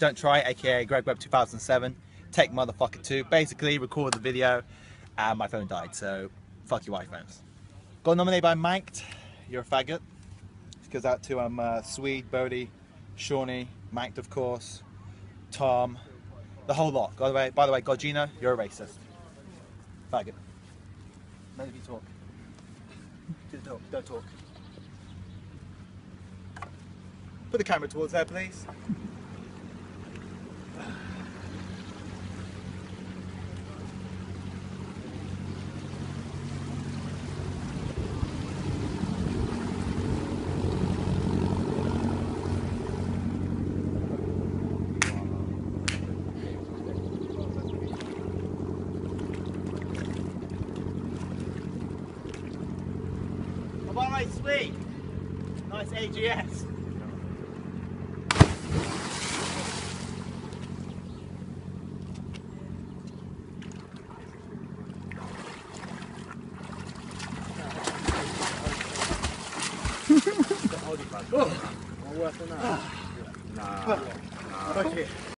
Don't Try, aka Greg Webb 2007, Take Motherfucker 2. Basically, recorded the video and my phone died, so fuck your iPhones. Got nominated by Manked, You're a Faggot. This goes out to um, uh, Swede, Bodie, Shawnee, Manked of course, Tom, the whole lot. By the way, by the way, Godgino, you're a racist. Faggot. None of you talk. Don't, don't talk. Put the camera towards there, please. Bye, sweet. Nice AGS. More worse than that. Nah. Okay.